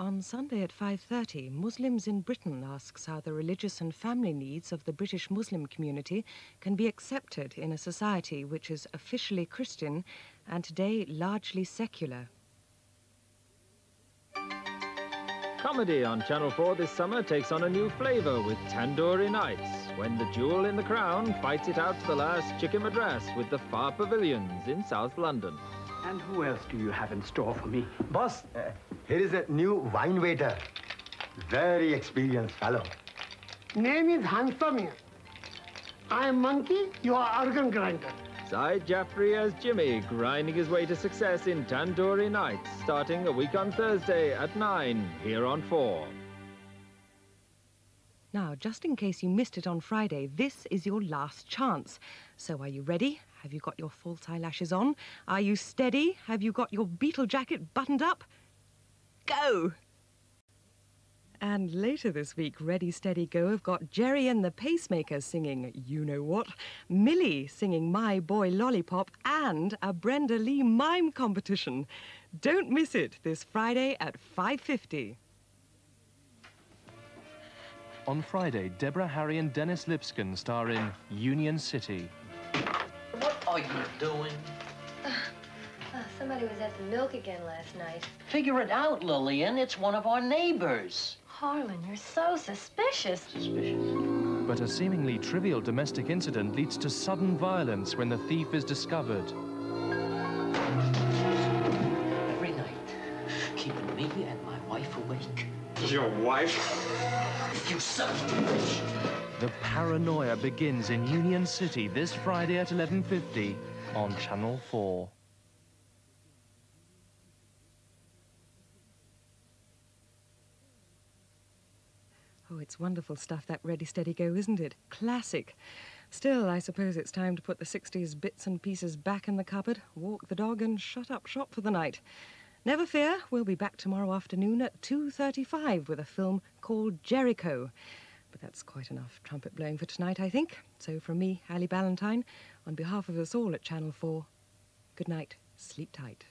On Sunday at 5:30, Muslims in Britain asks how the religious and family needs of the British Muslim community can be accepted in a society which is officially Christian and today largely secular. Comedy on Channel 4 this summer takes on a new flavour with Tandoori Nights, when the jewel in the crown fights it out to the last chicken madras with the Far Pavilions in South London. And who else do you have in store for me? Boss, uh, here is a new wine waiter. Very experienced fellow. Name is Hansamia. I am Monkey, you are organ grinder. Saeed Jaffrey as Jimmy, grinding his way to success in Tandoori Nights, starting a week on Thursday at 9, here on 4. Now, just in case you missed it on Friday, this is your last chance. So are you ready? Have you got your false eyelashes on? Are you steady? Have you got your Beatle jacket buttoned up? Go! And later this week, Ready, Steady, Go have got Gerry and the Pacemaker singing You Know What, Millie singing My Boy Lollipop, and a Brenda Lee mime competition. Don't miss it this Friday at 5.50. On Friday, Deborah Harry and Dennis Lipscomb star in Union City. What are you doing? Somebody was at the milk again last night. Figure it out, Lillian. It's one of our neighbors. Harlan, you're so suspicious. Suspicious. But a seemingly trivial domestic incident leads to sudden violence when the thief is discovered. Every night, keeping me and my wife awake. Your wife? You son of a bitch! The paranoia begins in Union City this Friday at 11.50 on Channel 4. Oh, it's wonderful stuff, that Ready, Steady, Go, isn't it? Classic. Still, I suppose it's time to put the 60s bits and pieces back in the cupboard, walk the dog, and shut up shop for the night. Never fear, we'll be back tomorrow afternoon at 2.35 with a film called Jericho. But that's quite enough trumpet blowing for tonight, I think. So from me, Ali Ballantyne, on behalf of us all at Channel 4, good night, sleep tight.